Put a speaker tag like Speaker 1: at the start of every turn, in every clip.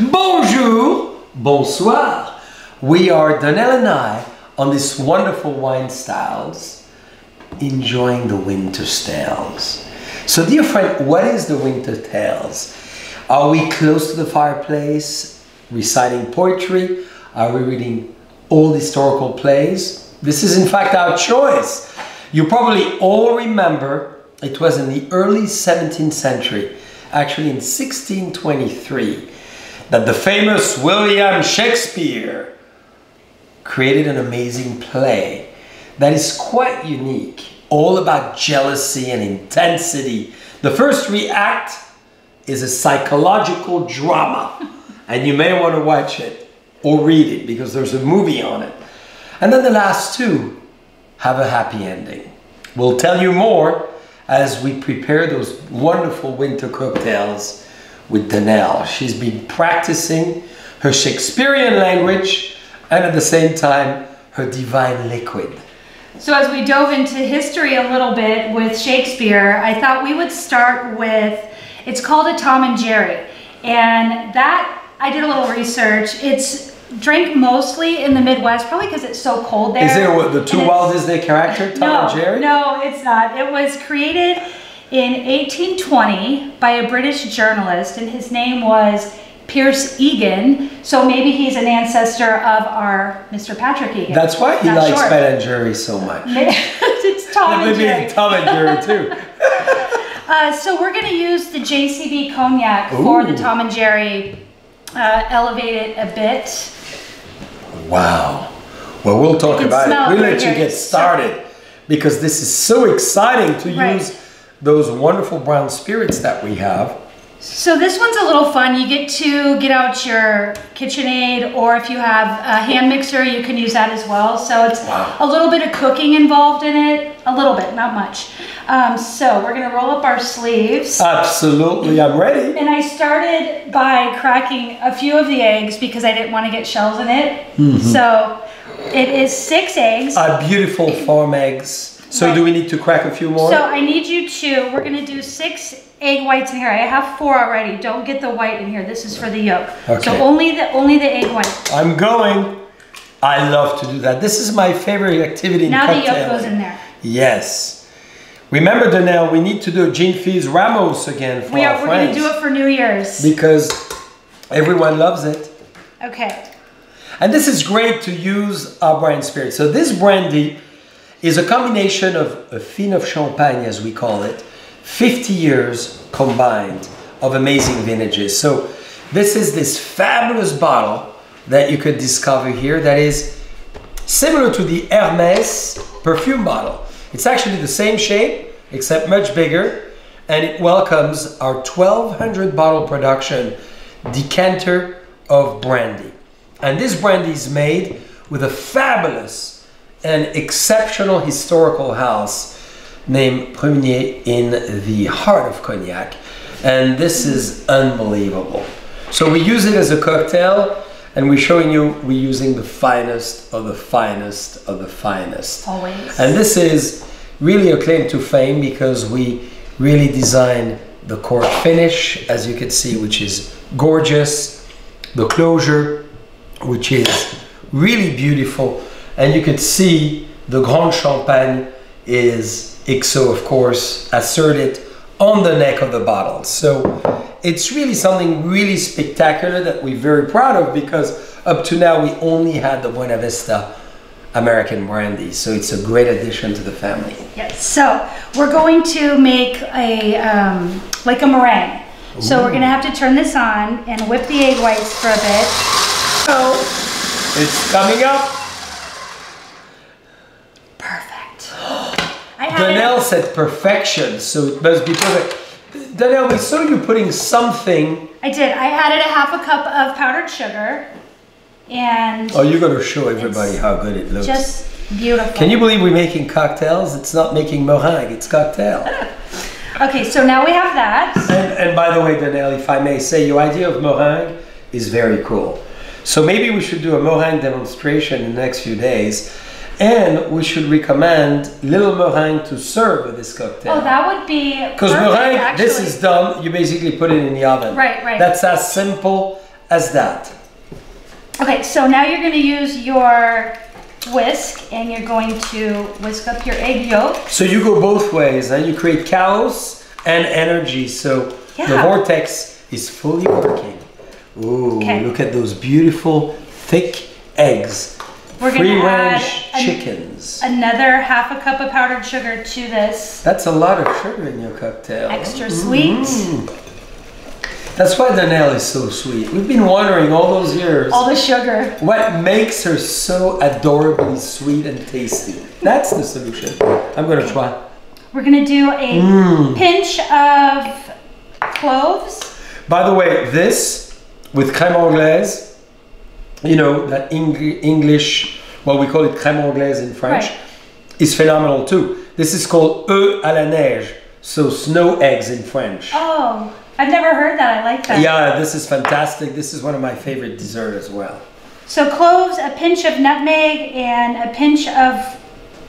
Speaker 1: Bonjour, bonsoir. We are Donnell and I on this wonderful wine styles, enjoying the winter tales. So, dear friend, what is the winter tales? Are we close to the fireplace, reciting poetry? Are we reading old historical plays? This is, in fact, our choice. You probably all remember it was in the early 17th century, actually in 1623 that the famous William Shakespeare created an amazing play that is quite unique, all about jealousy and intensity. The first three act is a psychological drama, and you may want to watch it or read it because there's a movie on it. And then the last two have a happy ending. We'll tell you more as we prepare those wonderful winter cocktails with Donnell. She's been practicing her Shakespearean language and at the same time her divine liquid.
Speaker 2: So as we dove into history a little bit with Shakespeare, I thought we would start with, it's called a Tom and Jerry. And that, I did a little research. It's drank mostly in the Midwest, probably because it's so cold there.
Speaker 1: Is it what, the two Walt Disney character, Tom
Speaker 2: no,
Speaker 1: and Jerry?
Speaker 2: No, it's not. It was created in 1820 by a British journalist, and his name was Pierce Egan. So maybe he's an ancestor of our Mr. Patrick Egan.
Speaker 1: That's why he
Speaker 2: Not
Speaker 1: likes
Speaker 2: sure.
Speaker 1: Ben and Jerry so much.
Speaker 2: it's Tom and
Speaker 1: Maybe
Speaker 2: Jerry.
Speaker 1: Tom and Jerry too.
Speaker 2: Uh, so we're going to use the JCB cognac for the Tom and Jerry. Uh, elevate it a bit.
Speaker 1: Wow. Well, we'll talk about it.
Speaker 2: it
Speaker 1: We'll let you get started because this is so exciting to
Speaker 2: Right.
Speaker 1: use those wonderful brown spirits that we have.
Speaker 2: So this one's a little fun. You get to get out your KitchenAid, or if you have a hand mixer, you can use that as well. So it's
Speaker 1: Wow.
Speaker 2: a little bit of cooking involved in it, a little bit, not much. Um, so we're gonna roll up our sleeves.
Speaker 1: Absolutely, I'm ready.
Speaker 2: And I started by cracking a few of the eggs because I didn't want to get shells in it. So it is six eggs.
Speaker 1: Our beautiful farm eggs. So
Speaker 2: Right.
Speaker 1: do we need to crack a few more?
Speaker 2: So I need you to, we're gonna do six egg whites in here. I have four already. Don't get the white in here. This is for the yolk.
Speaker 1: Okay.
Speaker 2: So only the only the egg white.
Speaker 1: I'm going. I love to do that. This is my favorite activity in
Speaker 2: Now the yolk goes in there.
Speaker 1: Yes. Remember, Donnell, we need to do Jean Fils Ramos again for
Speaker 2: We
Speaker 1: our
Speaker 2: are, we're gonna do it for New Year's.
Speaker 1: because everyone loves it.
Speaker 2: Okay.
Speaker 1: And this is great to use our brand spirit. So this brandy is a combination of a fin of champagne, as we call it, 50 years combined of amazing vintages. So this is this fabulous bottle that you could discover here that is similar to the Hermes perfume bottle. It's actually the same shape, except much bigger, and it welcomes our 1200 bottle production decanter of brandy. And this brandy is made with a fabulous and exceptional historical house named Premier in the heart of Cognac. And this is unbelievable. So we use it as a cocktail and we're showing you we're using the finest of the finest of the finest.
Speaker 2: Always.
Speaker 1: And this is really a claim to fame because we really design the cork finish, as you can see, which is gorgeous, the closure, which is really beautiful, and you could see the Grand Champagne is XO, of course, asserted on the neck of the bottle. So it's really something really spectacular that we're very proud of because up to now we only had the Buena Vista American brandy. So it's a great addition to the family.
Speaker 2: Yes. So we're going to make a um, like a meringue. So we're gonna have to turn this on and whip the egg whites for a bit.
Speaker 1: So it's coming up.
Speaker 2: Perfect. I have it-
Speaker 1: Donnell said perfection, so it must be perfect. Donnell, we saw you putting something.
Speaker 2: I did. I added a half a cup of powdered sugar and
Speaker 1: Oh, you're gonna show everybody how good it looks.
Speaker 2: just beautiful.
Speaker 1: Can you believe we're making cocktails? It's not making meringue, it's cocktail.
Speaker 2: Okay, so now we have that.
Speaker 1: and, and by the way, Donnell, if I may say, your idea of meringue is very cool. So maybe we should do a meringue demonstration in the next few days. And we should recommend little meringue to serve with this cocktail.
Speaker 2: Oh, that would be
Speaker 1: Because meringue, this is done, you basically put it in the oven.
Speaker 2: Right, right.
Speaker 1: That's as simple as that.
Speaker 2: Okay, so now you're gonna use your whisk and you're going to whisk up your egg yolk.
Speaker 1: So you go both ways, and you create chaos and energy. So the vortex is fully working. Ooh,
Speaker 2: Okay.
Speaker 1: look at those beautiful, thick eggs.
Speaker 2: We're gonna
Speaker 1: Free
Speaker 2: add
Speaker 1: range
Speaker 2: an-
Speaker 1: chickens.
Speaker 2: Another half a cup of powdered sugar to this.
Speaker 1: That's a lot of sugar in your cocktail.
Speaker 2: Extra sweet.
Speaker 1: That's why Danielle is so sweet. We've been wondering all those years
Speaker 2: All the sugar.
Speaker 1: what makes her so adorably sweet and tasty. That's the solution. I'm gonna try.
Speaker 2: We're gonna do a
Speaker 1: Mm.
Speaker 2: pinch of cloves.
Speaker 1: By the way, this with crème anglaise, you know, that Eng- English, well, we call it crème anglaise in French,
Speaker 2: Right.
Speaker 1: is phenomenal too. This is called œufs à la neige, so snow eggs in French.
Speaker 2: Oh, I've never heard that. I like that.
Speaker 1: Yeah, this is fantastic. This is one of my favorite dessert as well.
Speaker 2: So cloves, a pinch of nutmeg, and a pinch of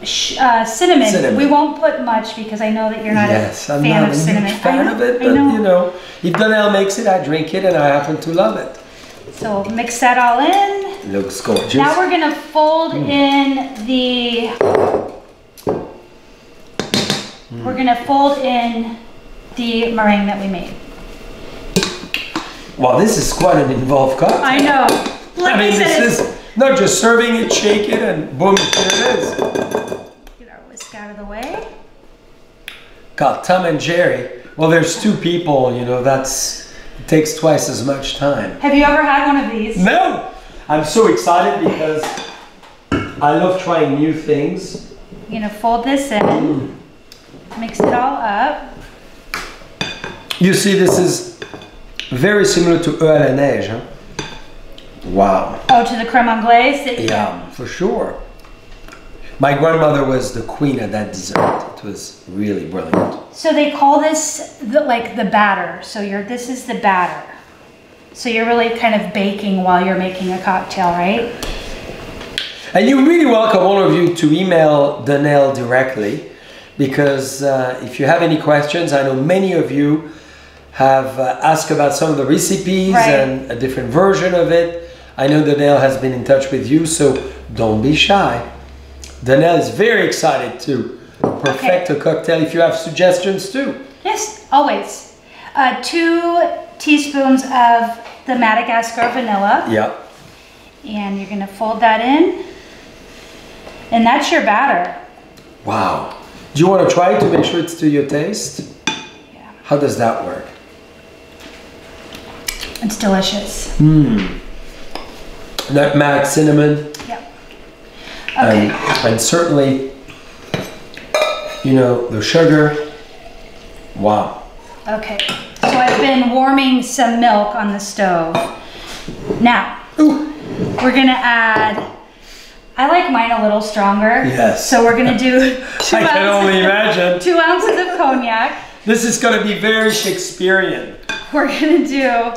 Speaker 2: sh- uh, cinnamon.
Speaker 1: Cinnamon.
Speaker 2: We won't put much because I know that you're not
Speaker 1: yes,
Speaker 2: a
Speaker 1: I'm
Speaker 2: fan
Speaker 1: not
Speaker 2: of
Speaker 1: a
Speaker 2: cinnamon.
Speaker 1: huge fan
Speaker 2: I know,
Speaker 1: of it, but
Speaker 2: know.
Speaker 1: you know, if Danielle makes it, I drink it, and I happen to love it.
Speaker 2: So mix that all in.
Speaker 1: Looks gorgeous.
Speaker 2: Now we're gonna fold
Speaker 1: Hmm.
Speaker 2: in the.
Speaker 1: Hmm.
Speaker 2: We're gonna fold in the meringue that we made.
Speaker 1: Wow, this is quite an involved cocktail.
Speaker 2: I know. Like
Speaker 1: I mean, this is not just serving it, shake it, and boom, here it is.
Speaker 2: Get our whisk out of the way.
Speaker 1: God, Tom and Jerry. Well, there's two people, you know, that's it takes twice as much time.
Speaker 2: Have you ever had one of these?
Speaker 1: No! I'm so excited because I love trying new things.
Speaker 2: You're gonna fold this in, mix it all up.
Speaker 1: You see, this is very similar to œufs à la neige. Huh? Wow.
Speaker 2: Oh, to the creme anglaise.
Speaker 1: Yeah, for sure. My grandmother was the queen of that dessert. Was really brilliant.
Speaker 2: So they call this the, like the batter. So you're this is the batter. So you're really kind of baking while you're making a cocktail, right?
Speaker 1: And you're really welcome, all of you, to email Danielle directly because uh, if you have any questions, I know many of you have uh, asked about some of the recipes
Speaker 2: Right.
Speaker 1: and a different version of it. I know Danielle has been in touch with you, so don't be shy. Danielle is very excited to perfect a cocktail if you have suggestions too.
Speaker 2: Yes, always. Uh, two teaspoons of the Madagascar vanilla,
Speaker 1: Yeah.
Speaker 2: and you're gonna fold that in, and that's your batter.
Speaker 1: Wow. Do you want to try it to make sure it's to your taste?
Speaker 2: Yeah.
Speaker 1: How does that work?
Speaker 2: It's delicious. Mmm.
Speaker 1: Nutmeg, cinnamon,
Speaker 2: Yep. Okay.
Speaker 1: and, and certainly, you know, the sugar. Wow.
Speaker 2: Okay. So I've been warming some milk on the stove. Now,
Speaker 1: Ooh.
Speaker 2: we're gonna add. I like mine a little stronger.
Speaker 1: Yes.
Speaker 2: So we're gonna do two,
Speaker 1: I can
Speaker 2: ounces,
Speaker 1: only imagine.
Speaker 2: two ounces of cognac.
Speaker 1: This is going to be very Shakespearean.
Speaker 2: We're gonna do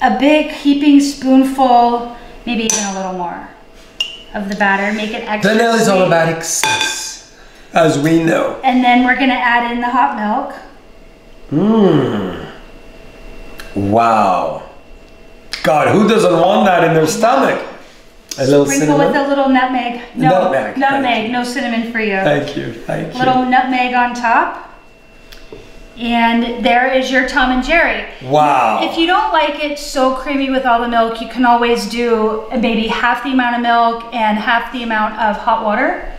Speaker 2: a big heaping spoonful, maybe even a little more, of the batter. Make it extra
Speaker 1: Danielle is all about excess, as we know.
Speaker 2: And then we're gonna add in the hot milk.
Speaker 1: Mmm. Wow. God, who doesn't want that in their stomach? A little
Speaker 2: Sprinkle
Speaker 1: cinnamon.
Speaker 2: with a little nutmeg. No,
Speaker 1: Nutmeg,
Speaker 2: nutmeg. No cinnamon for you.
Speaker 1: Thank you. Thank you.
Speaker 2: little nutmeg on top. And there is your Tom and Jerry.
Speaker 1: Wow.
Speaker 2: If you don't like it so creamy with all the milk, you can always do maybe half the amount of milk and half the amount of hot water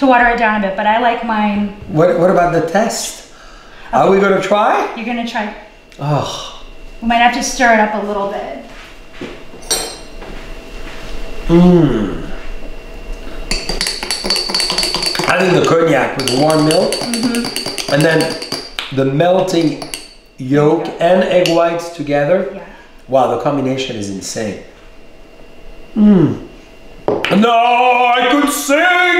Speaker 2: to water it down a bit. But I like mine.
Speaker 1: What, what about the test? Are we going to try?
Speaker 2: You're gonna try.
Speaker 1: Oh.
Speaker 2: We might have to stir it up a little bit.
Speaker 1: Mmm. I think the cognac with warm milk mm-hmm. and then the melting yolk and egg whites together.
Speaker 2: Yeah.
Speaker 1: Wow, the combination is insane. Mmm. No, I could sing.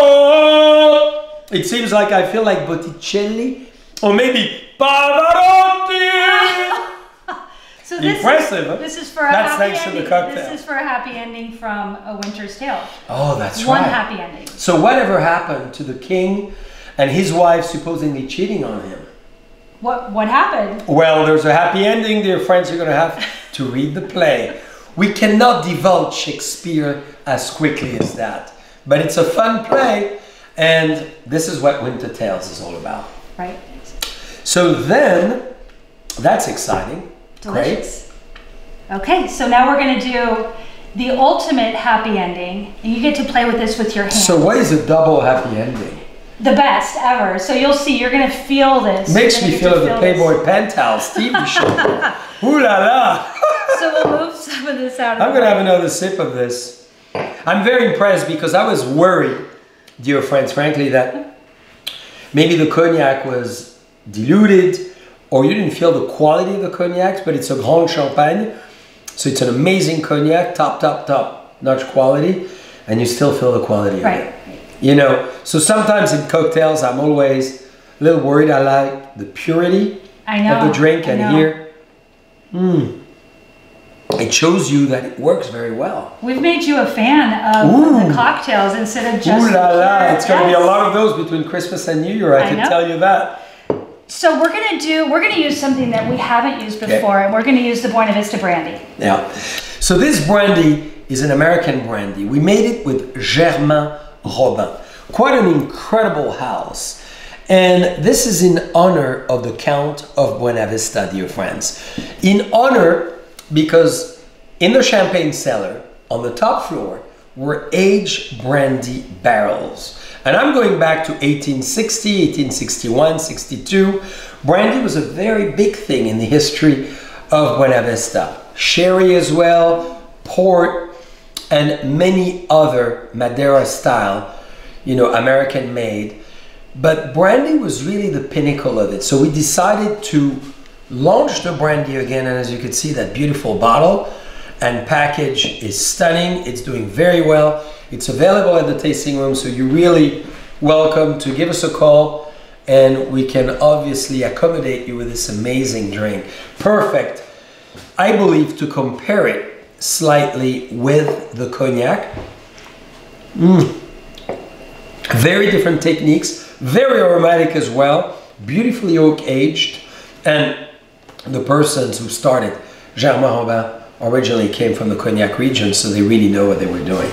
Speaker 1: Oh, it seems like I feel like Botticelli or maybe Pavarotti.
Speaker 2: So this
Speaker 1: Impressive,
Speaker 2: Is,
Speaker 1: huh?
Speaker 2: this is for a
Speaker 1: That's
Speaker 2: happy
Speaker 1: thanks to the
Speaker 2: ending.
Speaker 1: cocktail.
Speaker 2: This is for a happy ending from A Winter's Tale.
Speaker 1: Oh, that's
Speaker 2: One
Speaker 1: right.
Speaker 2: happy ending.
Speaker 1: So whatever happened to the king and his wife supposedly cheating on him?
Speaker 2: What what happened?
Speaker 1: Well, there's a happy ending, dear friends. You're going to have to read the play. We cannot divulge Shakespeare as quickly as that, but it's a fun play, and this is what Winter Tales is all about.
Speaker 2: Right.
Speaker 1: So then, that's exciting.
Speaker 2: Delicious. Okay, so now we're gonna do the ultimate happy ending, and you get to play with this with your hands.
Speaker 1: So, what is a double happy ending?
Speaker 2: the best ever. So you'll see, you're gonna feel this.
Speaker 1: Makes me feel like
Speaker 2: to
Speaker 1: the. Playboy Penthouse TV show. Ooh la la!
Speaker 2: So we'll move some of this out of
Speaker 1: I'm gonna
Speaker 2: way.
Speaker 1: have another sip of this. I'm very impressed because I was worried, dear friends, frankly, that maybe the cognac was diluted or you didn't feel the quality of the cognacs, but it's a Grand Champagne. So it's an amazing cognac, top, top, top notch quality, and you still feel the quality of
Speaker 2: Right.
Speaker 1: it. You know, so sometimes in cocktails, I'm always a little worried. I like the purity
Speaker 2: I know.
Speaker 1: of the drink, and here, mm, it shows you that it works very well.
Speaker 2: We've made you a fan of
Speaker 1: Ooh.
Speaker 2: the cocktails instead of just
Speaker 1: Ooh la la! It's going to be a lot of those between Christmas and New Year. I,
Speaker 2: I
Speaker 1: can
Speaker 2: know.
Speaker 1: tell you that.
Speaker 2: So we're gonna do, we're gonna use something that we haven't used
Speaker 1: Okay.
Speaker 2: before, and we're gonna use the Buena Vista brandy.
Speaker 1: Yeah. So this brandy is an American brandy. We made it with Germain Robin. Quite an incredible house. And this is in honor of the Count of Buena Vista, dear friends. In honor because in the champagne cellar on the top floor were aged brandy barrels. And I'm going back to 1860, 1861, 62. Brandy was a very big thing in the history of Buena Vista. Sherry as well, port, and many other Madeira style, you know, American made. But brandy was really the pinnacle of it. So we decided to launch the brandy again. And as you can see, that beautiful bottle and package is stunning. It's doing very well. It's available at the tasting room. So you're really welcome to give us a call and we can obviously accommodate you with this amazing drink. Perfect, I believe, to compare it slightly with the cognac. Mm. Very different techniques, very aromatic as well, beautifully oak aged. And the persons who started Germain Robin originally came from the Cognac region, so they really know what they were doing.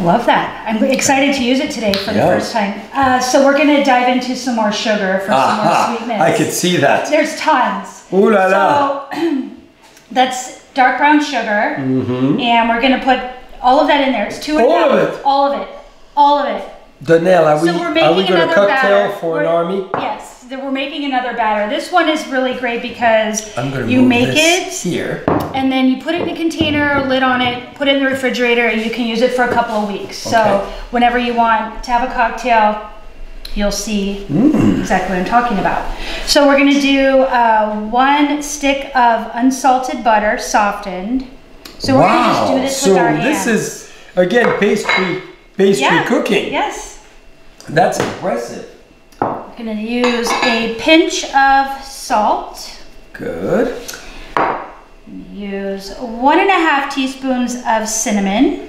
Speaker 2: Love that. I'm excited to use it today for the
Speaker 1: Yeah.
Speaker 2: first time. Uh, so we're gonna dive into some more sugar for some more
Speaker 1: Aha,
Speaker 2: sweetness.
Speaker 1: I could see that.
Speaker 2: There's tons.
Speaker 1: Ooh la la.
Speaker 2: So that's dark brown sugar, and we're gonna put all of that in there. It's two and.
Speaker 1: All of it?
Speaker 2: All of it. All of it.
Speaker 1: Donnell, are we,
Speaker 2: So we're
Speaker 1: are we going to cocktail
Speaker 2: batter.
Speaker 1: for an
Speaker 2: We're-
Speaker 1: army?
Speaker 2: Yes, th- we're making another batter. This one is really great because
Speaker 1: I'm going to
Speaker 2: you make it
Speaker 1: here.
Speaker 2: and then you put it in a container, lid on it, put it in the refrigerator, and you can use it for a couple of weeks. So whenever you want to have a cocktail, you'll see
Speaker 1: Mm.
Speaker 2: exactly what I'm talking about. So we're gonna do uh, one stick of unsalted butter, softened. So we're gonna just do this
Speaker 1: so
Speaker 2: with our hands.
Speaker 1: So this is again pastry pastry
Speaker 2: yeah,
Speaker 1: cooking.
Speaker 2: Yes.
Speaker 1: That's impressive.
Speaker 2: I'm gonna use a pinch of salt.
Speaker 1: Good.
Speaker 2: Use one and a half teaspoons of cinnamon.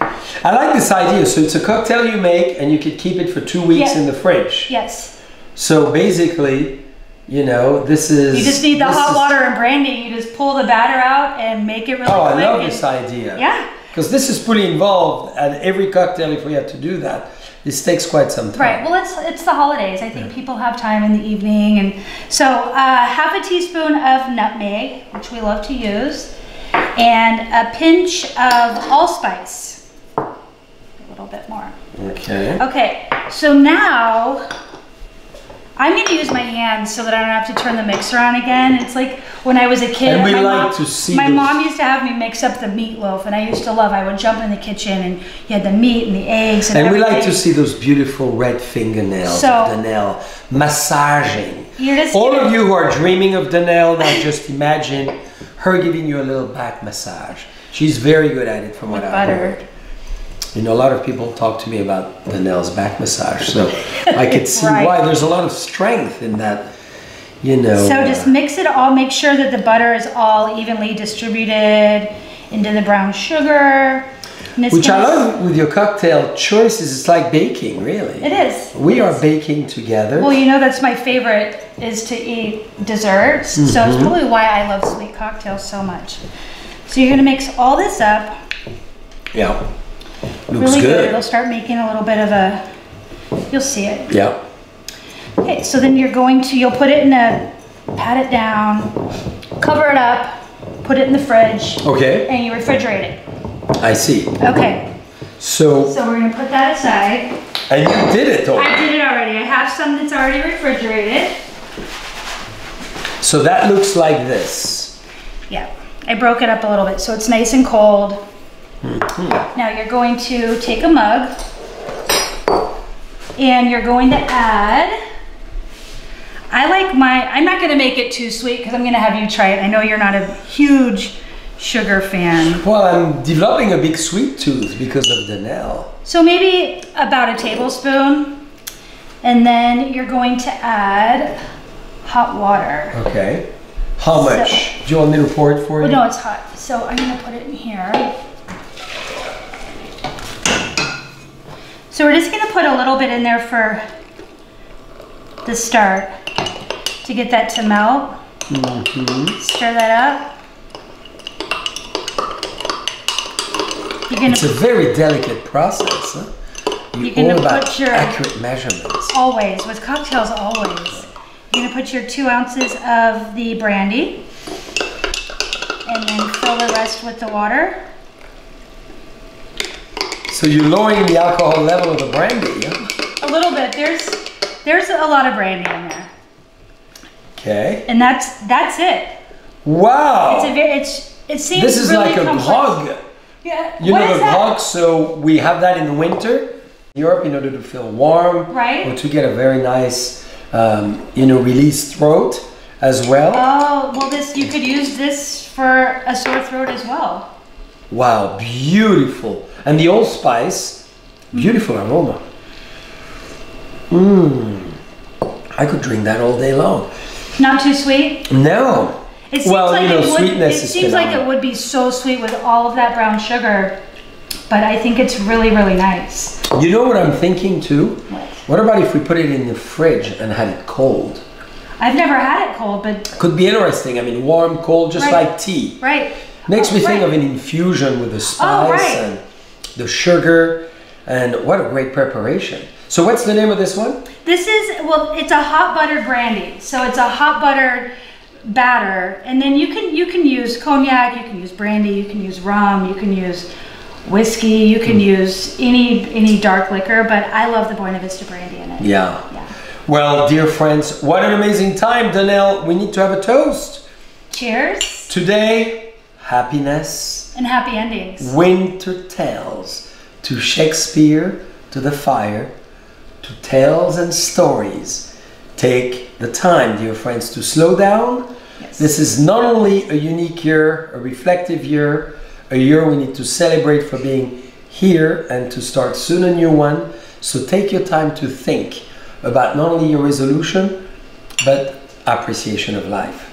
Speaker 1: I like this idea. So it's a cocktail you make, and you could keep it for two weeks
Speaker 2: Yeah.
Speaker 1: in the fridge.
Speaker 2: Yes.
Speaker 1: So basically, you know, this is.
Speaker 2: You just need the hot
Speaker 1: is-
Speaker 2: water and brandy. You just pull the batter out and make it really
Speaker 1: Oh, I love
Speaker 2: and-
Speaker 1: this idea.
Speaker 2: Yeah.
Speaker 1: Because this is pretty involved, at every cocktail, if we had to do that, this takes quite some time.
Speaker 2: Right. Well, it's it's the holidays. I think people have time in the evening, and so uh, half a teaspoon of nutmeg, which we love to use, and a pinch of allspice. A little bit more.
Speaker 1: Okay.
Speaker 2: Okay. So now I'm going to use my hands so that I don't have to turn the mixer on again. It's like when I was a kid.
Speaker 1: And we
Speaker 2: my
Speaker 1: like
Speaker 2: mom,
Speaker 1: to see
Speaker 2: My
Speaker 1: those-
Speaker 2: mom used to have me mix up the meatloaf, and I used to love. I would jump in the kitchen, and you had the meat and the eggs and,
Speaker 1: And we like to see those beautiful red fingernails
Speaker 2: So-
Speaker 1: of Donnell massaging.
Speaker 2: You're just
Speaker 1: All
Speaker 2: gonna-
Speaker 1: of you who are dreaming of Donnell, now just imagine her giving you a little back massage. She's very good at it from what I've heard. You know, a lot of people talk to me about Donnell's back massage, so I could see
Speaker 2: Right.
Speaker 1: why. There's a lot of strength in that, you know.
Speaker 2: So
Speaker 1: uh,
Speaker 2: just mix it all. Make sure that the butter is all evenly distributed into the brown sugar.
Speaker 1: Which I love with your cocktail choices. It's like baking, really.
Speaker 2: It is.
Speaker 1: We
Speaker 2: It
Speaker 1: are
Speaker 2: is.
Speaker 1: baking together.
Speaker 2: Well, you know that's my favorite is to eat desserts. So
Speaker 1: Mm-hmm.
Speaker 2: it's probably why I love sweet cocktails so much. So you're gonna mix all this up
Speaker 1: yeah. Looks
Speaker 2: really good.
Speaker 1: good.
Speaker 2: It'll start making a little bit of a. You'll see it.
Speaker 1: Yeah.
Speaker 2: Okay, so then you're going to you'll put it in a pat it down, cover it up, put it in the fridge,
Speaker 1: Okay.
Speaker 2: and you refrigerate it.
Speaker 1: I see.
Speaker 2: Okay,
Speaker 1: So,
Speaker 2: so we're gonna put that aside.
Speaker 1: and you did it, though.
Speaker 2: I did it already. I have some that's already refrigerated.
Speaker 1: So that looks like this.
Speaker 2: Yeah, I broke it up a little bit so it's nice and cold.
Speaker 1: Mm-hmm.
Speaker 2: Now you're going to take a mug and you're going to add. I like my, I'm not gonna make it too sweet because I'm gonna have you try it. I know you're not a huge sugar fan.
Speaker 1: Well, I'm developing a big sweet tooth because of Donnell.
Speaker 2: So maybe about a tablespoon. And then you're going to add hot water.
Speaker 1: Okay. How
Speaker 2: So-
Speaker 1: much? Do you want me to pour it for
Speaker 2: Oh
Speaker 1: you?
Speaker 2: no, it's hot. So I'm gonna put it in here. So we're just gonna put a little bit in there for the start to get that to melt. Mm-hmm. Stir that up. You're
Speaker 1: It's a very delicate process. Huh?
Speaker 2: You're
Speaker 1: You
Speaker 2: gonna
Speaker 1: all about
Speaker 2: your-
Speaker 1: accurate measurements.
Speaker 2: always with cocktails always. You're gonna put your two ounces of the brandy, and then fill the rest with the water.
Speaker 1: So you're lowering the alcohol level of the brandy. Huh?
Speaker 2: A little bit. There's there's a lot of brandy in there,
Speaker 1: Okay.
Speaker 2: and that's that's it.
Speaker 1: Wow.
Speaker 2: It's a very it's it seems
Speaker 1: this is
Speaker 2: really
Speaker 1: like a
Speaker 2: complex.
Speaker 1: grog.
Speaker 2: Yeah.
Speaker 1: You
Speaker 2: what
Speaker 1: know the grog, so we have that in the winter in Europe in order to feel warm
Speaker 2: Right.
Speaker 1: or to get a very nice, um, you know, released throat as well.
Speaker 2: Oh well, this you could use this for a sore throat as well.
Speaker 1: Wow, beautiful. And the allspice, beautiful aroma. Mmm. I could drink that all day long.
Speaker 2: Not too sweet.
Speaker 1: No.
Speaker 2: It seems
Speaker 1: Well,
Speaker 2: like
Speaker 1: you know,
Speaker 2: it would.
Speaker 1: sweetness
Speaker 2: It
Speaker 1: is
Speaker 2: seems like it would be so sweet with all of that brown sugar, but I think it's really really nice.
Speaker 1: You know what I'm thinking too?
Speaker 2: What?
Speaker 1: What about if we put it in the fridge and had it cold?
Speaker 2: I've never had it cold, but
Speaker 1: Could be interesting. I mean, warm, cold, just
Speaker 2: Right.
Speaker 1: like tea.
Speaker 2: right.
Speaker 1: Makes
Speaker 2: Oh,
Speaker 1: me think of an infusion with the oh, spice
Speaker 2: right.
Speaker 1: and the sugar, and what a great preparation. So, what's the name of this one?
Speaker 2: This is well, it's a hot buttered brandy. So it's a hot buttered batter, and then you can you can use cognac, you can use brandy, you can use rum, you can use whiskey, you can hmm. use any any dark liquor. But I love the Buena Vista brandy in it.
Speaker 1: Yeah.
Speaker 2: Yeah.
Speaker 1: Well, dear friends, what an amazing time, Donnell. We need to have a toast.
Speaker 2: Cheers
Speaker 1: Today, happiness,
Speaker 2: and happy endings.
Speaker 1: winter tales, to Shakespeare, to the fire, to tales and stories. Take the time, dear friends, to slow down.
Speaker 2: Yes.
Speaker 1: This is not only a unique year, a reflective year, a year we need to celebrate for being here and to start soon a new one. So take your time to think about not only your resolution, but appreciation of life.